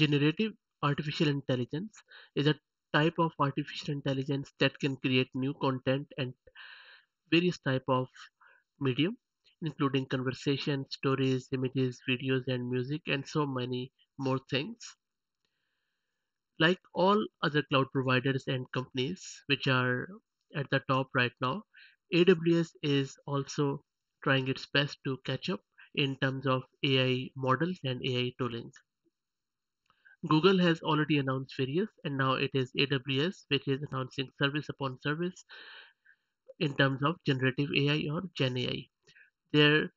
Generative artificial intelligence is a type of artificial intelligence that can create new content and various type of medium including conversation, stories, images, videos and music and so many more things. Like all other cloud providers and companies which are at the top right now, AWS is also trying its best to catch up in terms of AI models and AI tooling. Google has already announced various, and now it is AWS which is announcing service upon service in terms of generative AI or Gen AI. Their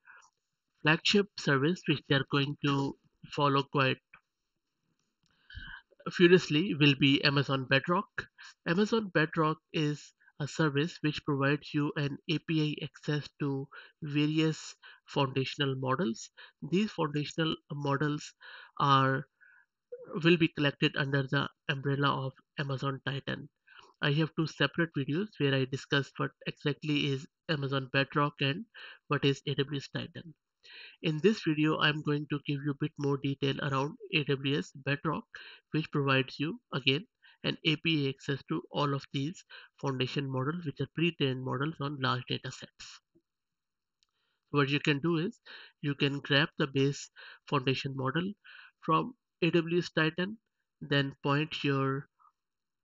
flagship service, which they are going to follow quite furiously, will be Amazon Bedrock. Amazon Bedrock is a service which provides you an API access to various foundational models. These foundational models are will be collected under the umbrella of Amazon Titan. I have two separate videos where I discuss what exactly is Amazon Bedrock and what is AWS Titan. In this video, I'm going to give you a bit more detail around AWS Bedrock, which provides you again an API access to all of these foundation models, which are pre-trained models on large data sets. What you can do is you can grab the base foundation model from AWS Titan, then point your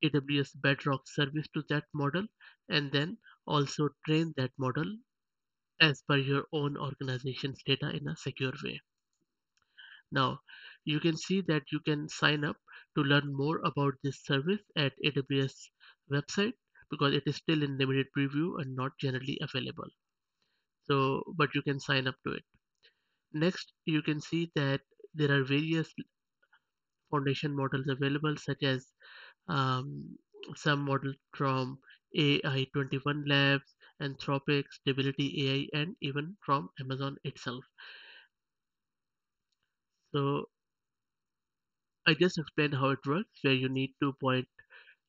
AWS Bedrock service to that model, and then also train that model as per your own organization's data in a secure way. Now, you can see that you can sign up to learn more about this service at AWS website because it is still in limited preview and not generally available. So, but you can sign up to it. Next, you can see that there are various foundation models available such as um, some models from AI21 Labs, Anthropic, Stability AI, and even from Amazon itself. So I just explained how it works, where you need to point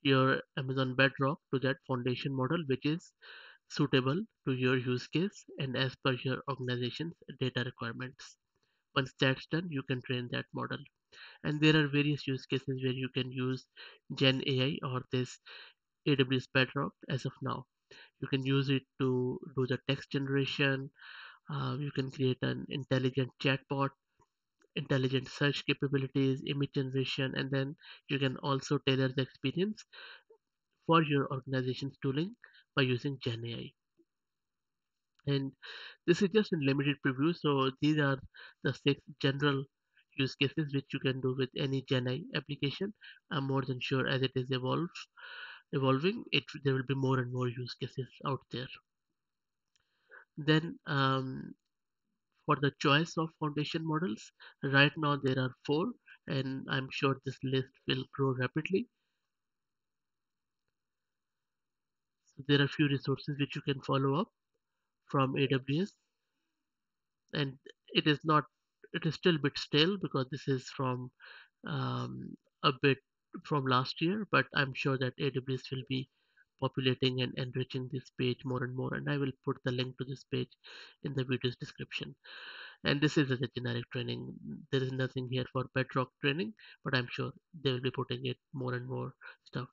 your Amazon Bedrock to that foundation model, which is suitable to your use case and as per your organization's data requirements. Once that's done, you can train that model. And there are various use cases where you can use gen ai or this aws bedrock as of now. You can use it to do the text generation. Uh, you can create an intelligent chatbot intelligent search capabilities image generation and then you can also tailor the experience for your organization's tooling by using gen ai and this is just in limited preview so these are the six general use cases which you can do with any GenAI application. I'm more than sure as it is evolve, evolving, it there will be more and more use cases out there. Then um, for the choice of foundation models, right now there are four, and I'm sure this list will grow rapidly. So there are a few resources which you can follow up from AWS, and it is not it is still a bit stale because this is from um, a bit from last year, but I'm sure that AWS will be populating and enriching this page more and more. And I will put the link to this page in the video's description. And this is a generic training. There is nothing here for bedrock training but I'm sure they will be putting it more and more stuff.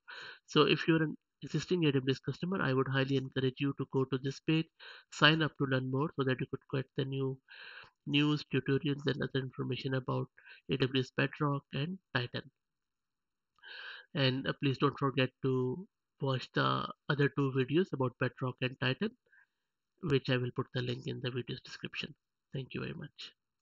So if you're an existing AWS customer I would highly encourage you to go to this page sign up to learn more so that you could get the new news, tutorials, and other information about AWS Bedrock and Titan. And uh, please don't forget to watch the other two videos about Bedrock and Titan, which I will put the link in the video's description. Thank you very much.